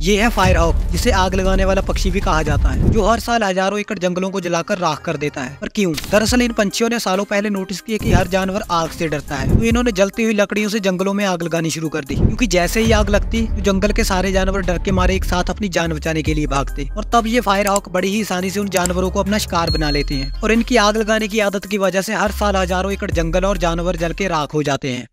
ये है fire hoc जिसे आग लगाने वाला पक्षी भी कहा जाता है, जो हर साल हज़ारों एकड़ जंगलों को जलाकर राख कर देता है। पर क्यों? दरअसल इन पंछियों ने सालों पहले नोटिस किया कि हर जानवर आग से डरता है। तो इन्होंने जलती हुई लकड़ियों से जंगलों में आग लगानी शुरू कर दी, क्योंकि जैसे ही आग लगती तो जंगल के सारे जानवर डर के मारे एक साथ अपनी जान बचाने के लिए भागते। और तब ये फायर हॉक बड़ी ही आसानी से उन जानवरों को अपना शिकार बना लेते हैं। और इनकी आग लगाने की आदत की वजह से हर साल हज़ारों एकड़ जंगल और जानवर जल के राख हो जाते हैं।